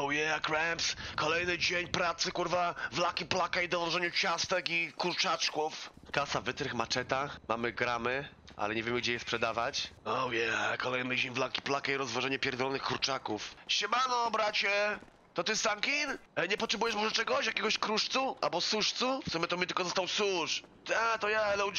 Oh yeah, Cramps. Kolejny dzień pracy, kurwa, w Lucky Plaka i dowożeniu ciastek i kurczaczków. Kasa, wytrych, maczeta. Mamy gramy, ale nie wiemy gdzie je sprzedawać. Oh yeah, kolejny dzień w Lucky Plaka i rozwożenie pierdolonych kurczaków. Siemano, bracie! To ty Sankin? E, nie potrzebujesz może czegoś? Jakiegoś kruszcu? Albo suszcu? W sumie to mi tylko został susz. Ta, to ja, LOG.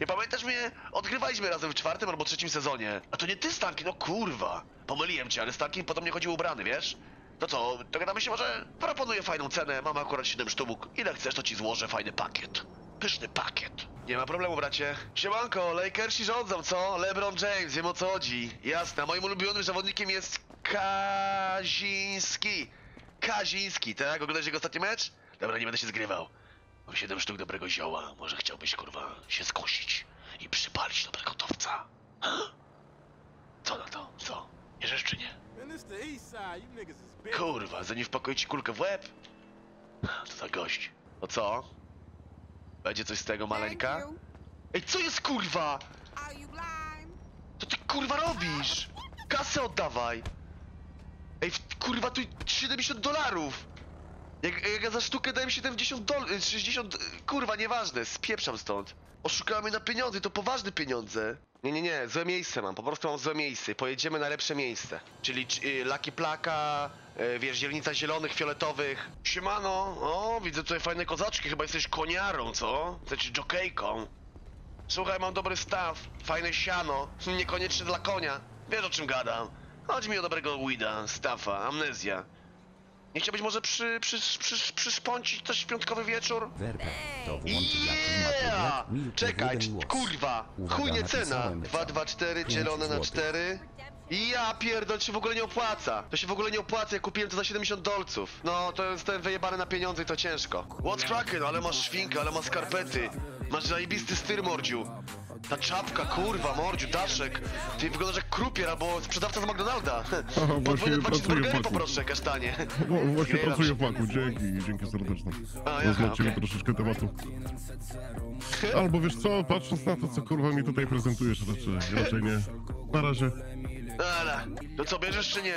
Nie pamiętasz mnie? Odgrywaliśmy razem w czwartym albo trzecim sezonie. A to nie ty, Stankin, no kurwa. Pomyliłem cię, ale Stankin potem nie chodził ubrany, wiesz? To co, dogadamy się może? Proponuję fajną cenę, mam akurat 7 sztuk. Ile chcesz, to ci złożę fajny pakiet. Pyszny pakiet. Nie ma problemu, bracie. Siemanko, Lakersi rządzą, co? LeBron James, wiem o co chodzi. Jasne, moim ulubionym zawodnikiem jest Kaziński. Kaziński, tak? Oglądałeś jego ostatni mecz? Dobra, nie będę się zgrywał. Mam 7 sztuk dobrego zioła. Może chciałbyś, kurwa, się skusić i przypalić dobrego towca. Ha? Co na to? Co? Bierzesz czy nie? Kurwa, zanim wpakuję ci kulkę w łeb? Co za gość. O co? Będzie coś z tego, maleńka? Ej, co jest kurwa? Co ty kurwa robisz? Kasę oddawaj! Ej, kurwa, tu 70 dolarów! Jak, jak ja za sztukę dałem 70 dolarów, 60, y, kurwa, nieważne, spieprzam stąd. Oszukała mnie na pieniądze, to poważne pieniądze. Nie, nie, nie, złe miejsce mam, po prostu mam złe miejsce. Pojedziemy na lepsze miejsce. Czyli y, Lucky Plaka, y, wiesz, dzielnica zielonych, fioletowych. Siemano, o, widzę tutaj fajne kozaczki, chyba jesteś koniarą, co? Znaczy jokejką. Słuchaj, mam dobry staw, fajne siano, niekoniecznie dla konia. Wiesz o czym gadam. Chodzi mi o dobrego weeda, stafa, amnezja. Nie chciałbyś może przy, przy, przy, przyszpącić coś w piątkowy wieczór? Werber to Yeah! Czekaj, kurwa! Uwaga, Chuj nie cena! napisałem 2, 2, 4 Pięć dzielone na złotych. 4. Ja pierdol, to się w ogóle nie opłaca. To się w ogóle nie opłaca, ja kupiłem to za 70 dolców. No, to jest ten wyjebane na pieniądze i to ciężko. What's cracking? Ale masz świnkę, ale masz skarpety. Masz zajebisty styr, mordziu. Ta czapka, kurwa, mordziu, daszek. Ty wyglądasz jak krupier albo sprzedawca z McDonalda. Podwójne dwa cheeseburgery poproszę, kasztanie. No, właśnie pracuję w maku, dzięki, dzięki serdeczne. A, jaha, Zaznaczymy okej. troszeczkę tematu. Albo wiesz co, patrząc na to, co kurwa mi tutaj prezentujesz, raczej, raczej nie. Na razie. Ale, to co, bierzesz czy nie?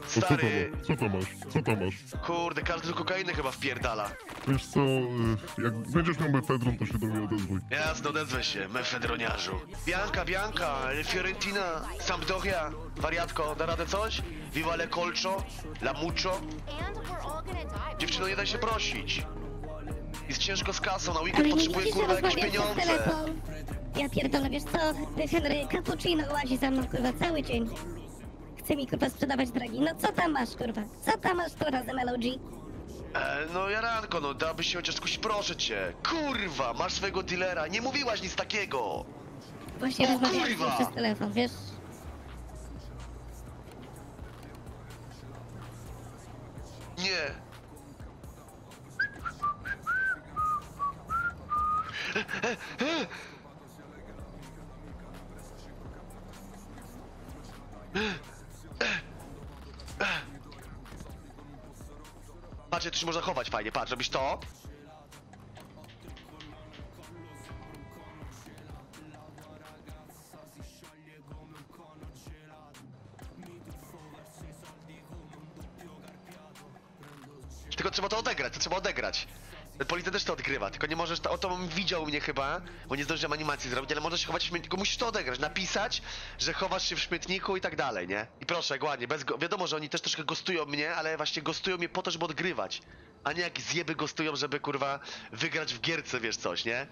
To co to, Stary, co to masz? Co to masz? kurde, każdy kokainy chyba wpierdala. Wiesz co, y, jak będziesz miał mefedron, to się do mnie odezwij. Jasno, odezwę się, mefedroniarzu. Bianka, Bianka, Fiorentina, Sampdoria, wariatko, da radę coś? Viva le colcho, la mucho. And we're all gonna die. Dziewczyno, nie daj się prosić. Jest ciężko z kasą, na weekend Ale nie potrzebuję kurwa jakieś przez pieniądze. telefon? Ja pierdolę, wiesz co? Henry Cappuccino łazi za mną, kurwa, cały dzień. Chce mi, kurwa, sprzedawać dragi. No co tam masz, kurwa? Co tam masz tu razem, LOG? E, no Jaranko, no dabyś się chociaż skusić, proszę cię. Kurwa, masz swojego dealera, nie mówiłaś nic takiego. Właśnie kurwa! przez telefon, wiesz? Nie. Fajnie, patrz, robisz to. Tylko trzeba to odegrać, to trzeba odegrać. Policja też to odgrywa, tylko nie możesz, to, o to on widział mnie chyba, bo nie zdążyłem animacji zrobić, ale możesz się chować w śmietniku, musisz to odegrać, napisać, że chowasz się w śmietniku i tak dalej, nie? I proszę, ładnie, bez wiadomo, że oni też troszkę gostują mnie, ale właśnie gostują mnie po to, żeby odgrywać, a nie jak zjeby gostują, żeby kurwa wygrać w gierce, wiesz coś, nie?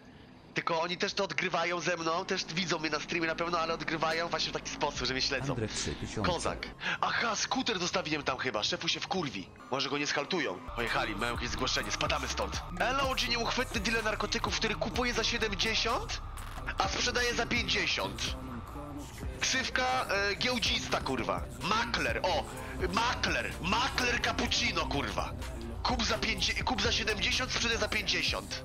Tylko oni też to odgrywają ze mną, też widzą mnie na streamie na pewno, ale odgrywają właśnie w taki sposób, że mnie śledzą. Andrek 3000. Kozak. Aha, skuter zostawiłem tam chyba. Szefu się wkurwi. Może go nie skaltują. Pojechali, mają jakieś zgłoszenie. Spadamy stąd. LOG nieuchwytny dealer narkotyków, który kupuje za 70, a sprzedaje za 50. Ksywka e, giełdzista, kurwa. Makler, o! Makler! Makler cappuccino, kurwa. Kup za, 5, kup za 70, sprzedaje za 50.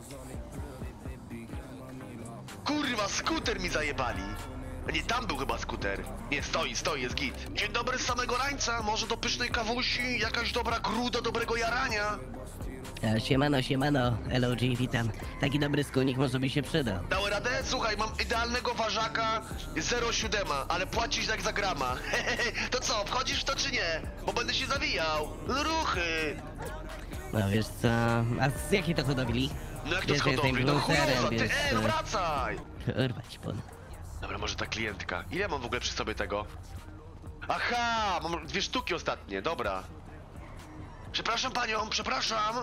Kurwa, skuter mi zajebali. A Nie, tam był chyba skuter. Nie, stoi, stoi, jest git. Dzień dobry z samego rańca, może do pysznej kawusi, jakaś dobra gruda dobrego jarania. E, Siemano, siemano, LOG, witam. Taki dobry skunik może by się przydał. Dały radę? Słuchaj, mam idealnego ważaka 0,7, ale płacisz jak za grama. to co, wchodzisz w to czy nie? Bo będę się zawijał. Ruchy. No wiesz co, a z jakiej to hodowli? No jak to Wiesz, że jestem? No chujoza, ty, ej, no e, wracaj. Kurwa ci pod... Dobra, może ta klientka. Ile mam w ogóle przy sobie tego? Aha, mam dwie sztuki ostatnie, dobra. Przepraszam panią, przepraszam.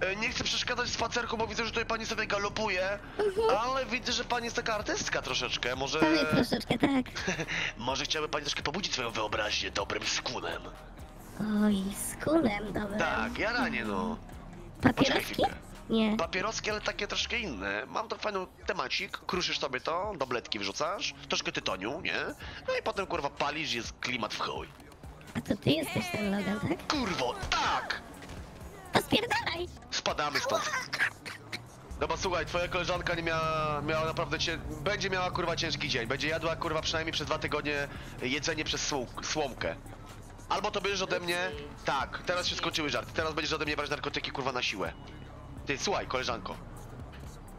E, Nie chcę przeszkadzać spacerku, bo widzę, że tutaj pani sobie galopuje, ale widzę, że pani jest taka artystka troszeczkę. Może... Ale troszeczkę tak. Może chciałaby pani troszkę pobudzić swoją wyobraźnię dobrym skunem. Oj, z kulem, dobra. Tak, jaranie no. Poczekaj Papieroski? chwilkę. Nie. Papieroski, ale takie troszkę inne. Mam to fajny temacik, kruszysz sobie to, do bledki wrzucasz, troszkę tytoniu, nie? No i potem kurwa palisz, jest klimat w chuj. A to ty jesteś ten Logan, tak? Kurwo, tak! To spierdalaj! Spadamy stąd. Dobra, słuchaj, twoja koleżanka nie miała, miała naprawdę cię, będzie miała kurwa ciężki dzień. Będzie jadła kurwa przynajmniej przez dwa tygodnie jedzenie przez słół- słomkę. Albo to bierzesz ode mnie, tak, teraz się skończyły żarty, teraz będziesz ode mnie brać narkotyki kurwa na siłę. Ty, słuchaj, koleżanko.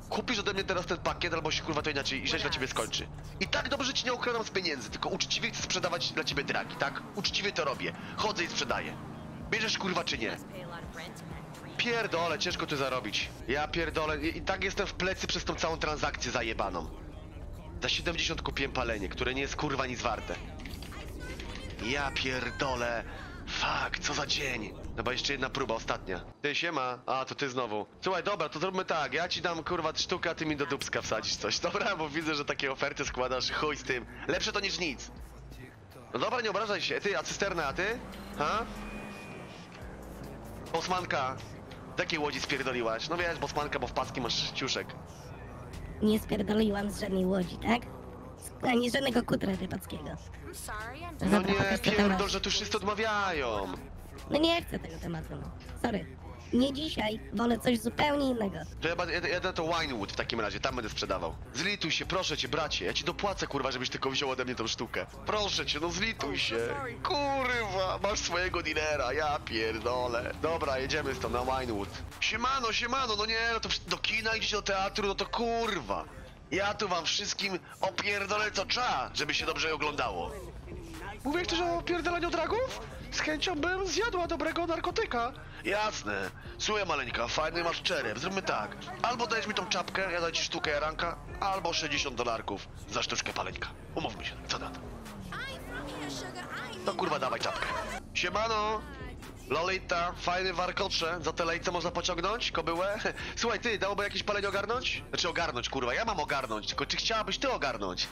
Kupisz ode mnie teraz ten pakiet, albo się kurwa to inaczej i źle dla ciebie skończy. I tak dobrze ci nie ukradam z pieniędzy, tylko uczciwie chcę sprzedawać dla ciebie dragi, tak? Uczciwie to robię. Chodzę i sprzedaję. Bierzesz kurwa czy nie? Pierdolę, ciężko tu zarobić. Ja pierdolę, i, i tak jestem w plecy przez tą całą transakcję zajebaną. Za 70 kupiłem palenie, które nie jest kurwa nic warte. Ja pierdolę. Fuck, co za dzień. Chyba jeszcze jedna próba, ostatnia. Ty, siema. A, to ty znowu. Słuchaj, dobra, to zróbmy tak. Ja ci dam kurwa sztukę, a ty mi do dubska wsadzisz coś. Dobra, bo widzę, że takie oferty składasz. Chuj z tym. Lepsze to niż nic. No dobra, nie obrażaj się. Ty, a cysterna, a ty? Ha? Bosmanka. Z jakiej łodzi spierdoliłaś? No wiesz, bosmanka, bo w paski masz ciuszek. Nie spierdoliłam z żadnej łodzi, tak? Ani żadnego kutra rybackiego. No Dobra, nie, pokaż co tam pierdol, masz. że tu wszyscy odmawiają. No nie chcę tego tematu, no. Sorry. Nie dzisiaj, wolę coś zupełnie innego. To ja będę jedę to Winewood w takim razie, tam będę sprzedawał. Zlituj się, proszę cię, bracie. Ja ci dopłacę, kurwa, żebyś tylko wziął ode mnie tą sztukę. Proszę cię, no zlituj się. Kurwa, masz swojego dealera, ja pierdolę. Dobra, jedziemy stąd na Winewood. Siemano, siemano, no nie, no to do kina idziecie do teatru, no to kurwa. Ja tu wam wszystkim opierdolę co trzeba, żeby się dobrze oglądało. Mówię ktoś o opierdoleniu dragów? Z chęcią bym zjadła dobrego narkotyka. Jasne. Słuchaj maleńka, fajny masz czerep. Zróbmy tak. Albo dajesz mi tą czapkę, ja dam ci sztukę jaranka, albo 60 dolarków za sztuczkę paleńka. Umówmy się, co na to? To kurwa dawaj czapkę. Siemano! Lolita, fajny warkocze, za te lejce można pociągnąć, kobyłę? Słuchaj, ty, dałoby jakieś palenie ogarnąć? Znaczy ogarnąć, kurwa, ja mam ogarnąć, tylko czy chciałabyś ty ogarnąć?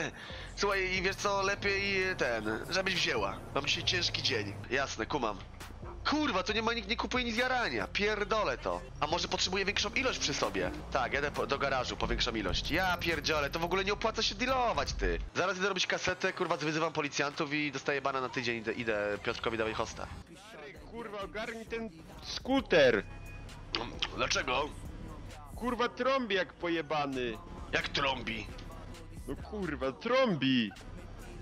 Słuchaj, i wiesz co, lepiej ten, żebyś wzięła. Mam dzisiaj ciężki dzień. Jasne, kumam. Kurwa, to nie ma nikt nie kupuje nic jarania. Pierdolę to. A może potrzebuję większą ilość przy sobie? Tak, jadę po, do garażu po większą ilość. Ja pierdzielę, to w ogóle nie opłaca się dealować, ty. Zaraz idę robić kasetę, kurwa, wyzywam policjantów i dostaję bana na tydzień. Idę, idę Piotrkowi dawaj hosta. Kurwa, ogarnij ten skuter! Dlaczego? Kurwa, trąbi jak pojebany! Jak trąbi? No kurwa, trąbi!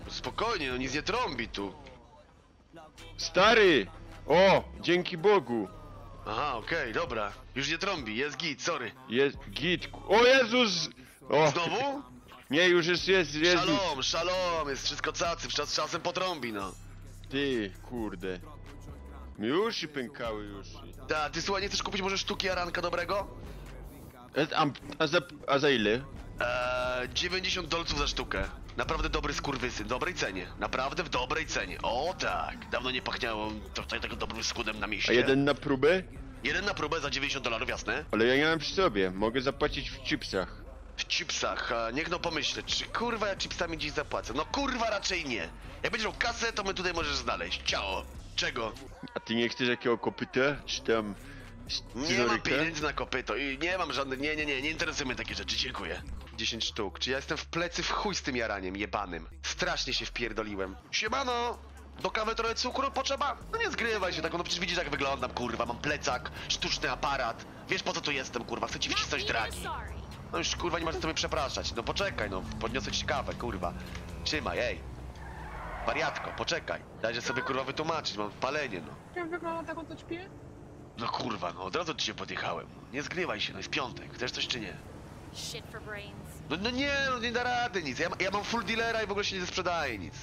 Spokojnie, no nic nie trąbi tu. Stary! O, dzięki Bogu! Aha, okej, dobra. Już nie trąbi, jest git, sorry. Jest git. O Jezus! O! Znowu? Nie, już jest, jest, jest. Szalom, szalom, jest wszystko cacy, czas, czasem potrąbi, no. Ty, kurde. Mi uszy pękały już. Ta, ty słuchaj, nie chcesz kupić może sztuki jaranka dobrego? E, A, a, za, a za ile? Eee, 90 dolców za sztukę. Naprawdę dobry skurwysyn, dobrej cenie. Naprawdę w dobrej cenie. O tak, dawno nie pachniało tutaj tego dobrym skudem na mieście. A jeden na próbę? Jeden na próbę za 90 dolarów, jasne? Ale ja nie mam przy sobie. Mogę zapłacić w chipsach. W chipsach, a niech no pomyślę, czy kurwa ja chipsami dziś zapłacę? No kurwa raczej nie. Jak będziesz miał kasę, to my tutaj możesz znaleźć. Ciao. Czego? A ty nie chcesz jakiego kopyta? Czy tam... Nie mam scyzoryka? pieniędzy na kopyto i nie mam żadnych, nie, nie, nie, nie interesują mnie takie rzeczy, dziękuję. 10 sztuk, czy ja jestem w plecy w chuj z tym jaraniem jebanym. Strasznie się wpierdoliłem. Siemano! Do kawy trochę cukru potrzeba? No nie zgrywaj się tak, no przecież widzisz jak wyglądam, kurwa, mam plecak, sztuczny aparat. Wiesz po co tu jestem, kurwa, chcę ci wcisnąć dragi. No już kurwa nie masz co mnie przepraszać, no poczekaj, no podniosę ci kawę, kurwa. Trzymaj, ej. Wariatko, poczekaj. Dajże sobie kurwa wytłumaczyć, mam palenie, no. Jak wygląda tak oto ćpie? No kurwa, no od razu ci się podjechałem. Nie zgrywaj się, no jest piątek. Chcesz coś czy nie? Shit for brains. No, no nie, no nie da rady nic. Ja, ja mam full dealera i w ogóle się nie sprzedaje nic.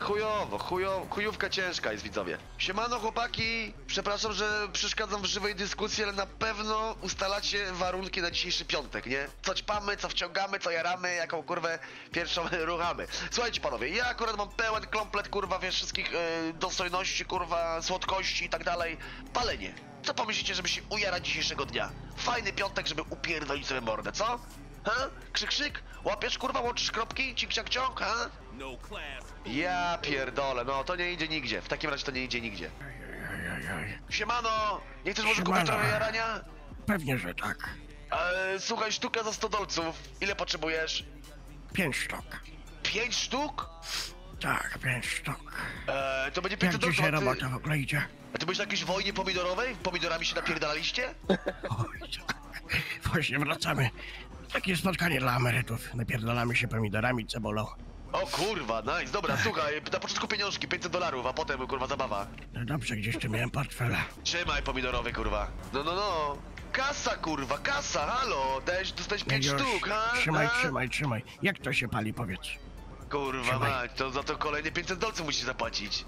Chujowo, chujo, chujówka ciężka jest widzowie. Siemano chłopaki, przepraszam, że przeszkadzam w żywej dyskusji, ale na pewno ustalacie warunki na dzisiejszy piątek, nie? Co ćpamy, co wciągamy, co jaramy, jaką kurwę pierwszą ruchamy. Słuchajcie panowie, ja akurat mam pełen komplet kurwa, wiesz, wszystkich e, dostojności, kurwa, słodkości i tak dalej. Palenie. Co pomyślicie, żeby się ujarać dzisiejszego dnia? Fajny piątek, żeby upierdolić sobie mordę, co? Ha? Krzyk, krzyk? Łapiesz kurwa, łączysz kropki? Cik, ciak, ciąg, ha? No class. Ja pierdolę, no to nie idzie nigdzie. W takim razie to nie idzie nigdzie. Siemano! Nie chcesz może kupić Siemano. trochę jarania? Pewnie, że tak. E, słuchaj, sztuka za 100 dolców. Ile potrzebujesz? Pięć sztuk. Pięć sztuk? Tak, pięć sztuk. E, to będzie Jak 500 dolców. dzisiaj a ty- robota w ogóle idzie? A ty byłeś na jakiejś wojnie pomidorowej? Pomidorami się napierdalaliście? Oj, tak. Właśnie wracamy. Takie spotkanie dla emerytów. Napierdalamy się pomidorami, cebulą. O kurwa, nice. Dobra, słuchaj, na początku pieniążki, 500 dolarów, a potem kurwa zabawa. No dobrze, gdzieś tu miałem portfel. Trzymaj pomidorowy, kurwa. No, no, no. Kasa, kurwa, kasa, halo. Dałeś, dostałeś 5 Już. sztuk, ha? Trzymaj, ha? trzymaj, trzymaj. Jak to się pali, powiedz? Kurwa Trzymaj. mać, to za to kolejne 500 dolców musisz zapłacić.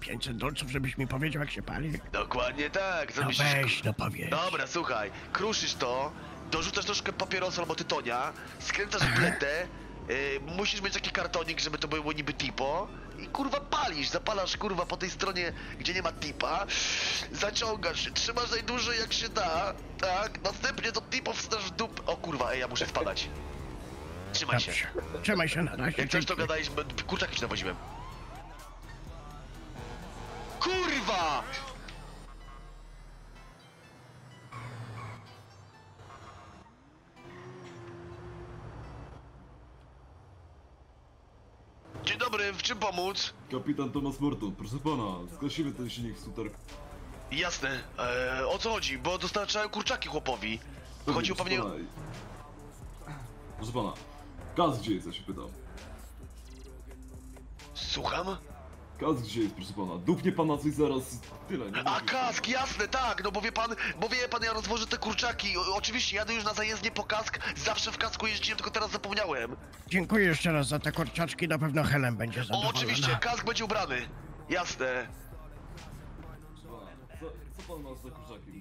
500 dolców, żebyś mi powiedział, jak się pali? Dokładnie tak. No zamyślisz- weź, no powiedz. Dobra, słuchaj, kruszysz to, dorzucasz troszkę papierosu albo tytonia, skręcasz pletę, y, musisz mieć taki kartonik, żeby to było niby tipo i kurwa palisz, zapalasz kurwa po tej stronie, gdzie nie ma tipa, zaciągasz, trzymasz najdłużej jak się da, tak, następnie to tipo wstasz w dup... O kurwa, ej, ja muszę spadać. Trzymaj się. Dobrze. Trzymaj się na razie. Jak coś to b- kurczaki ci nawoziłem. Kurwa! W czym pomóc? Kapitan Thomas Morton, proszę pana, zgasimy ten silnik w suterku. Jasne, e, o co chodzi? Bo dostarczałem kurczaki chłopowi. Chodził Proszę pewnie... pana, Proszę pana, gaz gdzie jest, ja się pytam. Słucham? Gaz gdzie jest, proszę pana? Dupnie pana coś zaraz, tyle, nie? A kask, jasne, tak, no bo wie pan, bo wie pan, ja rozwożę te kurczaki. O, oczywiście, jadę już na zajezdnię po kask, zawsze w kasku jeździłem, tylko teraz zapomniałem. Dziękuję jeszcze raz za te kurczaczki. Na pewno Helen będzie O, zadowolona. oczywiście, kask będzie ubrany. Jasne. Co, co pan ma za kurczaki?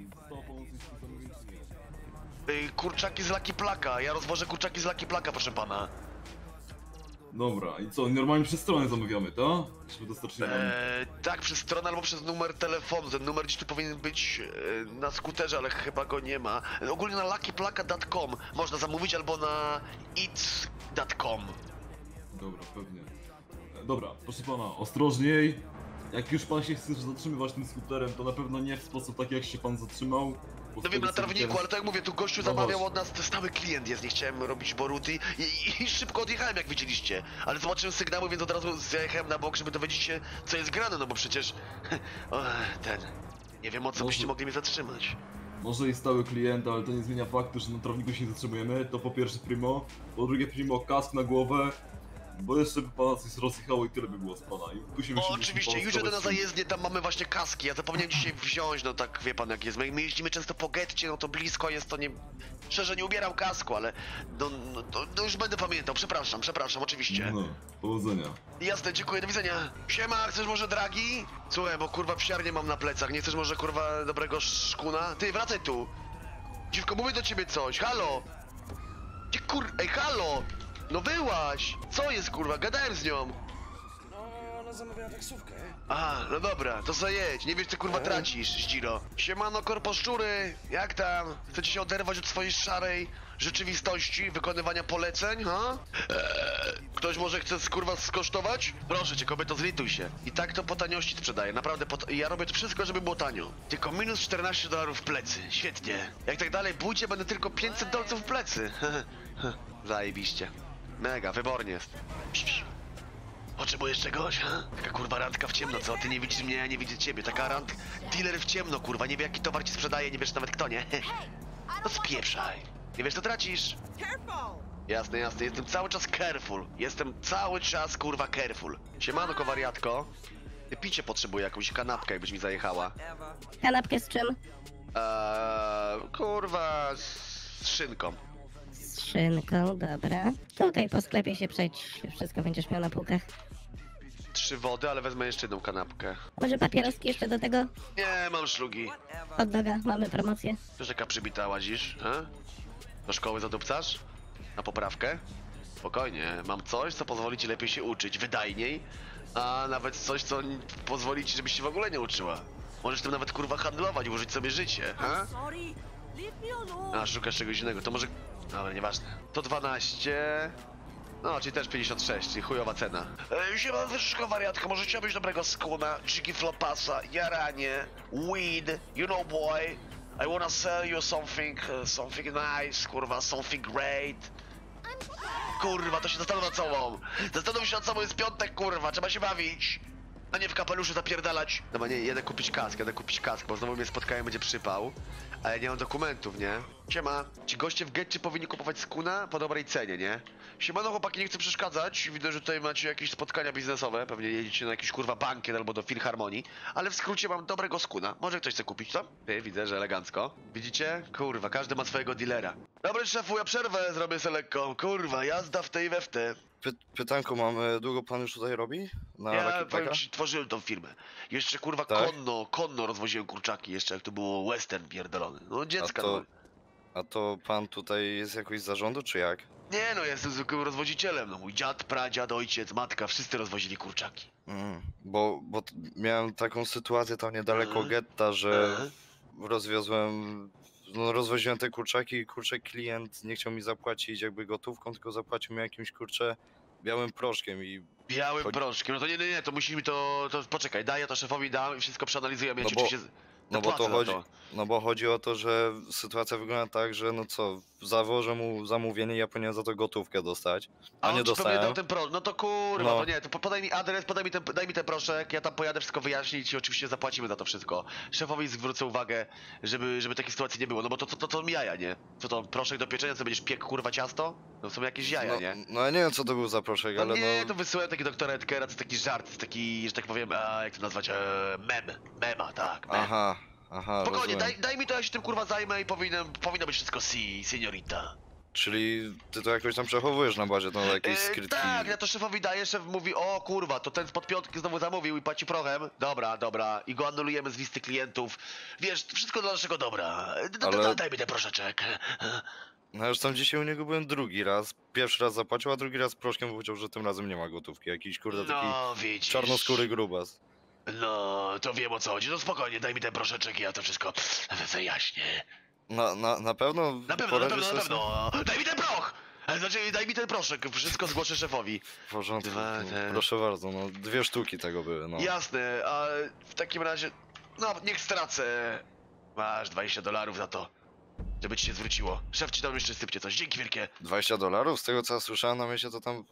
Nie? Y, kurczaki z Lucky Plaka, ja rozwożę kurczaki z Lucky Plaka, proszę pana. Dobra, i co, normalnie przez stronę zamawiamy, tak? Żeby dostarczyli nam... Eee, tak, przez stronę albo przez numer telefonu. Ten numer gdzieś tu powinien być e, na skuterze, ale chyba go nie ma. Ogólnie na luckyplaka.com można zamówić albo na its.com. Dobra, pewnie. E, Dobra, proszę pana, ostrożniej. Jak już pan się chce zatrzymywać tym skuterem, to na pewno nie w sposób taki, jak się pan zatrzymał. No wiem, na trawniku, ale tak jak mówię, tu gościu No zamawiał od nas, to stały klient jest, nie chciałem robić boruty i, i, i szybko odjechałem, jak widzieliście. Ale zobaczyłem sygnały, więc od razu zjechałem na bok, żeby dowiedzieć się, co jest grane, no bo przecież... O, ten... Nie wiem, o co Może- byście mogli mnie zatrzymać. Może i stały klient, ale to nie zmienia faktu, że na trawniku się nie zatrzymujemy. To po pierwsze primo. Po drugie primo kask na głowę. Bo jeszcze by pana coś rozjechało i tyle by było z pana. I tu się O, oczywiście, już na zajezdnię, tam mamy właśnie kaski. Ja zapomniałem dzisiaj wziąć, no tak wie pan jak jest. My, my jeździmy często po getcie, no to blisko jest, to nie... Szczerze nie ubieram kasku, ale... No, no, to, to już będę pamiętał, przepraszam, przepraszam, oczywiście. No, powodzenia. Jasne, dziękuję, do widzenia. Siema, chcesz może dragi? Słuchaj, bo kurwa psiarnię mam na plecach, nie chcesz może kurwa dobrego szkuna? Ty, wracaj tu! Dziwko, mówię do ciebie coś, halo! Ty kur... Ej, halo! No wyłaś! Co jest kurwa, gadałem z nią! No, ona zamawiała taksówkę. A, no dobra, to zajedź, nie wiesz co kurwa tracisz, Zdziro. Siemano korposzczury, jak tam? Chcecie się oderwać od swojej szarej rzeczywistości, wykonywania poleceń, ha? Eee, ktoś może chce z- kurwa skosztować? Proszę cię, kobieto, zlituj się. I tak to po taniości sprzedaję, naprawdę po ja robię to wszystko, żeby było tanio. Tylko minus 14 dolarów w plecy, świetnie. Jak tak dalej pójdzie, będę tylko 500 dolców w plecy. Zajebiście. Mega, wybornie jest. Potrzebujesz czegoś, ha? Taka kurwa randka w ciemno, co? Ty nie widzisz mnie, ja nie widzę ciebie. Taka rand... Dealer w ciemno, kurwa, nie wie jaki towar ci sprzedaje, nie wiesz nawet kto, nie? No spieprzaj. Nie wiesz co tracisz? Jasne, jasne, jestem cały czas careful. Jestem cały czas, kurwa, careful. Siemano, kowariatko. Picie potrzebuję, jakąś kanapkę, jakbyś mi zajechała. Kanapkę z czym? Eee, kurwa, z szynką. Z szynką, dobra. Tutaj po sklepie się przejdź, wszystko będziesz miał na półkach. Trzy wody, ale wezmę jeszcze jedną kanapkę. Może papieroski jeszcze do tego? Nie, mam szlugi. Od mamy promocję. Wiesz jaka przybita łazisz, he? Do szkoły zadupcasz? Na poprawkę? Spokojnie, mam coś, co pozwoli ci lepiej się uczyć, wydajniej, a nawet coś, co pozwoli ci, żebyś się w ogóle nie uczyła. Możesz tym nawet kurwa handlować, użyć sobie życie, he? A, szukasz czegoś innego, to może... Dobra, nieważne. To 12... No, czyli też 56, czyli chujowa cena. E, siema, wyszko wariatka, może chciałbyś dobrego skuna, dziki flopasa, jaranie, weed, you know boy. I wanna sell you something, uh, something nice, kurwa, something great. Kurwa, to się zastanów nad sobą. Zastanów się nad sobą, jest piątek, kurwa, trzeba się bawić. A nie w kapeluszu zapierdalać. Dobra, nie, jedę kupić kask, jedę kupić kask, bo znowu mnie spotkają, będzie przypał. A ja nie mam dokumentów, nie? Siema, ci goście w getcie powinni kupować skuna po dobrej cenie, nie? Siemano chłopaki, nie chcę przeszkadzać, widzę, że tutaj macie jakieś spotkania biznesowe, pewnie jedziecie na jakiś kurwa bankiet albo do Filharmonii, ale w skrócie mam dobrego skuna, może ktoś chce kupić to? Ty, widzę, że elegancko. Widzicie? Kurwa, każdy ma swojego dealera. Dobry szefu, ja przerwę zrobię sobie lekką, kurwa, jazda w tej we w te. Py pytanko mam, e, długo pan już tutaj robi? Na Ja powiem ci, tworzyłem tą firmę. Jeszcze kurwa Tak? konno, konno rozwoziłem kurczaki, jeszcze jak to było western pierdolony. No A dziecka, to, no. a to pan tutaj jest jakoś z zarządu, czy jak? Nie no, jestem zwykłym rozwodzicielem, no mój dziad, pradziad, ojciec, matka, wszyscy rozwozili kurczaki. Mm, bo bo miałem taką sytuację tam niedaleko Mhm. getta, że Mhm. rozwiozłem, no rozwoziłem te kurczaki i kurczę klient nie chciał mi zapłacić jakby gotówką, tylko zapłacił mi jakimś kurczę białym proszkiem i Białym proszkiem, no to nie, nie, nie, to musimy to, to poczekaj, daj, ja to szefowi dam i wszystko przeanalizujemy, ja No ci bo- oczywiście No bo to za chodzi, no bo chodzi o to, że sytuacja wygląda tak, że no co, zawożę mu zamówienie i ja powinienem za to gotówkę dostać, a, on nie dostałem. ten pro... No to kurwa, No. to nie, to po- podaj mi adres, podaj mi ten, daj mi ten proszek, ja tam pojadę wszystko wyjaśnić i oczywiście zapłacimy za to wszystko. Szefowi zwrócę uwagę, żeby, żeby takiej sytuacji nie było, no bo to, to, to, to jaja, nie? Co to, proszek do pieczenia, co będziesz piekł kurwa ciasto? No są jakieś jaja, no, nie? no ja nie wiem co to był za proszek, No ale nie, no... to wysyłałem taki doktora Edkera, to taki żart, to taki, że tak powiem, a, jak to nazwać, e, mem, mema, tak, mem. Aha, aha, Spokojnie, daj, daj mi to, ja się tym kurwa zajmę i powinien, powinno być wszystko si, seniorita. Czyli ty to jakoś tam przechowujesz na bazie, no jakieś E, skrytki... tak, ja to szefowi daję, szef mówi, o kurwa, to ten z podpiątki znowu zamówił i płaci prochem. Dobra, dobra, i go anulujemy z listy klientów. Wiesz, wszystko dla naszego dobra. D- d- Ale- Daj mi ten proszeczek. No już tam dzisiaj u niego byłem drugi raz, pierwszy raz zapłacił, a drugi raz proszkiem powiedział, że tym razem nie ma gotówki, jakiś kurde taki No, widzisz. czarnoskóry grubas. No, to wiem o co chodzi. No spokojnie, daj mi ten proszeczek i ja to wszystko wyjaśnię. Na, na, na pewno... Na pewno, na pewno, na pewno. Daj mi ten proch! Znaczy, daj mi ten proszek, wszystko zgłoszę szefowi. W porządku, Dwa, te- proszę bardzo, no dwie sztuki tego były, no. Jasne, a w takim razie, no niech stracę. Masz 20 dolarów za to, żeby ci się zwróciło. Szef ci tam jeszcze sypcie coś. Dzięki wielkie. 20 dolarów? Z tego co ja słyszałem na mieście to tam...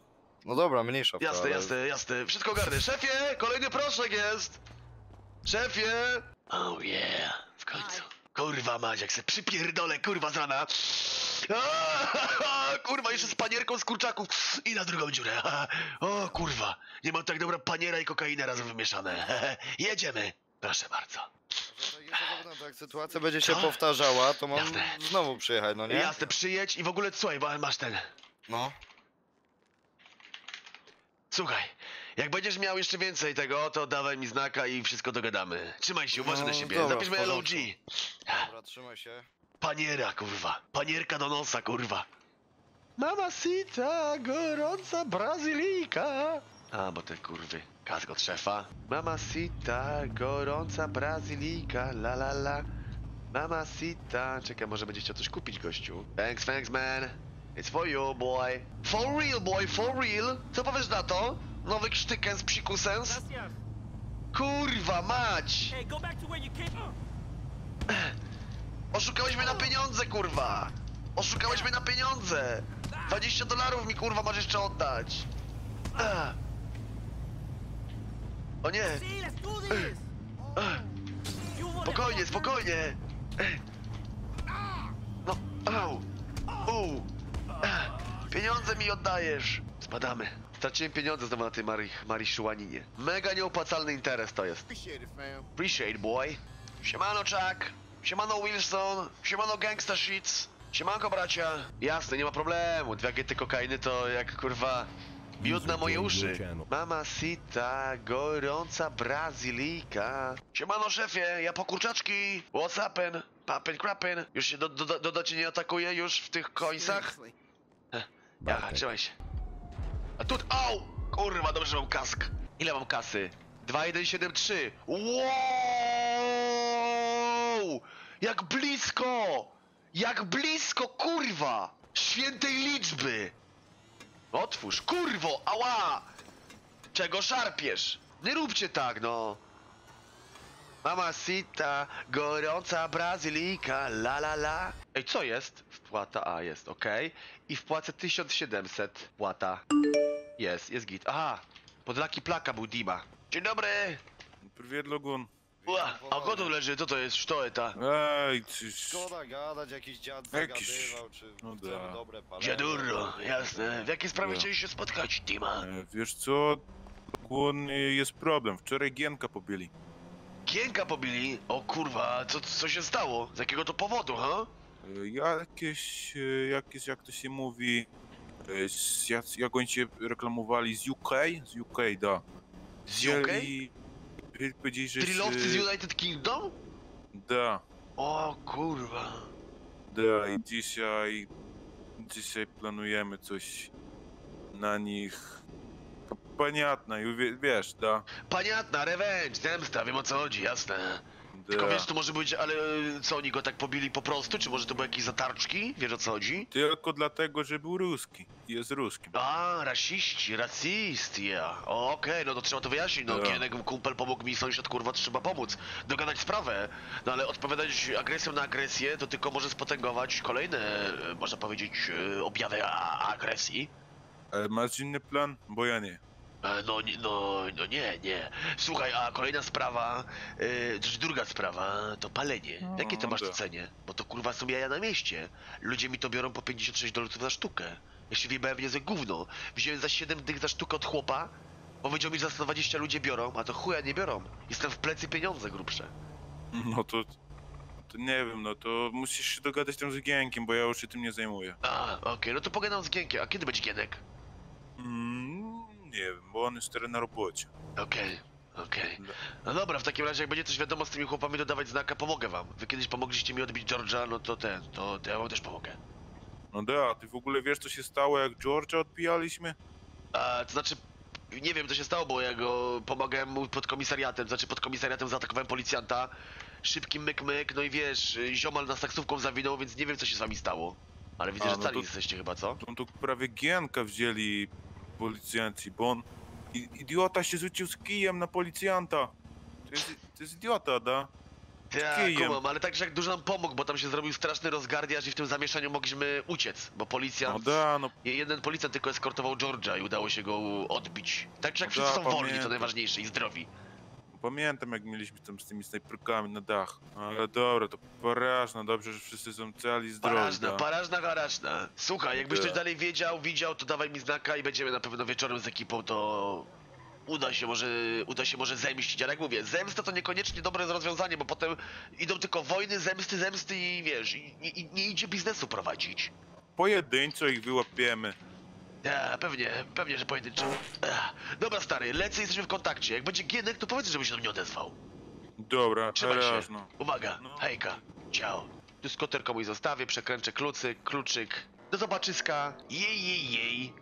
No dobra, mniejsza w to, Jasne, ale... jasne, jasne. Wszystko ogarnę. Szefie, kolejny proszek jest. Szefie. Oh yeah, w końcu. Kurwa mać, jak se przypierdolę, kurwa z rana. Aaaa, Kurwa, jeszcze z panierką z kurczaków i na drugą dziurę. O kurwa, nie mam tak dobra paniera i kokaina razem wymieszane. Jedziemy. Proszę bardzo. No, jak sytuacja będzie się Co? powtarzała, to mam Jasne. znowu przyjechać, no nie? Jasne, przyjedź i w ogóle słuchaj, bo masz ten. No. Słuchaj, jak będziesz miał jeszcze więcej tego, to dawaj mi znaka i wszystko dogadamy. Trzymaj się, uważaj No, na siebie. dobra, Zapiszmy w LOG. porządku. Dobra, trzymaj się. Paniera, kurwa. Panierka do nosa, kurwa. Mamacita, gorąca brazylijka. A, bo te kurwy. Kask od szefa. Mamacita, gorąca brazylijka, la la la. Mamacita. Czekaj, może będzie chciał coś kupić, gościu. Thanks, thanks, man. It's for you, boy. For real, boy, for real. Co powiesz na to? Nowy krztyken z psikusens? Kurwa, mać! Hey, go back to where you came. Oszukałeś mnie na pieniądze, kurwa! Oszukałeś mnie na pieniądze! 20 dolarów mi, kurwa, masz jeszcze oddać! Ach. O nie! Spokojnie, spokojnie! No, au! U! Pieniądze mi oddajesz! Spadamy. Straciłem pieniądze znowu na tej Mari, marihuaninie. Mega nieopłacalny interes to jest. Appreciate, boy. Siemano, Chuck. Siemano, Wilson. Siemano, gangsta shits. Siemanko, bracia. Jasne, nie ma problemu. Dwie agiety kokainy to jak, kurwa, miód na moje uszy. Mama sita, gorąca Brazylijka. Siemano, szefie, ja po kurczaczki. What's happen? Papen, krapen. Już się do, do, do, nie atakuje już w tych końcach? Ja, trzymaj się. A tu, au! Kurwa, dobrze że mam kask. Ile mam kasy? 2173. Wow! Jak blisko! Jak blisko, kurwa! Świętej liczby! Otwórz, kurwo, ała! Czego szarpiesz? Nie róbcie tak, no. Mamacita, gorąca Brazylijka, la la la. Ej, co jest? Wpłata, a jest, okej. I wpłacę 1700, płata. Jest, jest git. Aha, pod Lucky Plaka był Dima. Dzień dobry! Привет, Лагун. Ła, a gotów leży, co to jest? Sztoeta. Ej, ty... Szkoda gadać, jakiś dziad Jakiś- zagadywał, czy no da. dobre palenie. Dziadurro, jasne. W jakiej sprawie chcieliście się spotkać, Tima? E, Wiesz co? Dokładnie jest problem. Wczoraj Gienka pobili. Gienka pobili? O kurwa, co, co się stało? Z jakiego to powodu, ha? E, Jakieś, e, jakieś, jak to się mówi, e, z- jak, jak oni się reklamowali z UK? Z UK, da. Z UK? Wzięli- powiedzieli, że... Drillowcy z e, United Kingdom? Da, O kurwa. da i dzisiaj... Dzisiaj planujemy coś na nich... Понятно, i uwie- wiesz, da. Paniatna, revenge, zemsta, wiem o co chodzi, jasne. Tylko wiesz, to może być, ale co, oni go tak pobili po prostu? Czy może to były jakieś zatarczki? Wiesz o co chodzi? Tylko dlatego, że był ruski. Jest ruskim. A, rasiści, rasist, ja. Okej, no to trzeba to wyjaśnić, no Tak. Gienek, kumpel pomógł mi, sąsiad, kurwa, trzeba pomóc. Dogadać sprawę. No ale odpowiadać agresją na agresję, to tylko może spotęgować kolejne, e, można powiedzieć, e, objawy a- agresji. Ale masz inny plan? Bo ja nie. E, No, no, no nie, nie. Słuchaj, a kolejna sprawa, yy, też druga sprawa, to palenie. Jakie to No, masz w cenie? Bo to kurwa są jaja na mieście. Ludzie mi to biorą po 56 dolców za sztukę. Ja się wjebałem w niezłe gówno. Wziąłem za 7 dych za sztukę od chłopa, powiedział mi, że za 120 ludzie biorą, a to chuja nie biorą. Jestem w plecy pieniądze grubsze. No to... To nie wiem, no to musisz się dogadać tam z Gienkiem, bo ja już się tym nie zajmuję. A, okej, no to pogadam z Gienkiem. A kiedy będzie Gienek? Nie wiem, bo on jest teraz na robocie. Okej, okej. No dobra, w takim razie jak będzie coś wiadomo z tymi chłopami, to dawać znaka, pomogę wam. Wy kiedyś pomogliście mi odbić George'a, no to ten, to, to ja wam też pomogę. No da, ty w ogóle wiesz co się stało jak George'a odpijaliśmy? A, to znaczy, nie wiem co się stało, bo ja go pomagałem mu pod komisariatem, znaczy pod komisariatem zaatakowałem policjanta. Szybki myk myk, no i wiesz, ziomal nas taksówką zawinął, więc nie wiem co się z wami stało. Ale widzę, A, że no cali to- jesteście chyba, co? To, to prawie Gienka wzięli policjanci, bo on... i- Idiota się rzucił z kijem na policjanta. To jest, to jest idiota, da? Tak, kumam, ale także jak dużo nam pomógł, bo tam się zrobił straszny rozgardiaż i w tym zamieszaniu mogliśmy uciec, bo No policjant... da, no Je- Jeden policjant tylko eskortował George'a i udało się go odbić. Tak czy jak No wszyscy da, są wolni, to pamiętam. najważniejsze i zdrowi. Pamiętam jak mieliśmy tam z tymi snajperkami na dach. Ale dobra, to porażno, dobrze, że wszyscy są cali i zdrowi. Parażna, da. parażna, garażna. Słuchaj, jakbyś Da. coś dalej wiedział, widział, to dawaj mi znaka i będziemy na pewno wieczorem z ekipą, to uda się może, uda się może zemścić, ale jak mówię, zemsta to niekoniecznie dobre rozwiązanie, bo potem idą tylko wojny, zemsty, zemsty i wiesz, i, i, i nie idzie biznesu prowadzić. Pojedynczo ich wyłapiemy. Ja, pewnie, pewnie, że pojedynczo. Ech. Dobra stary, lecę, jesteśmy w kontakcie. Jak będzie Gienek, to powiedz, żeby się do mnie odezwał. Dobra, Trzymaj się. Uwaga, No. hejka, ciao. Tu skoter komuś zostawię, przekręcę klucyk, kluczyk. Do zobaczyska. Jej, jej, jej.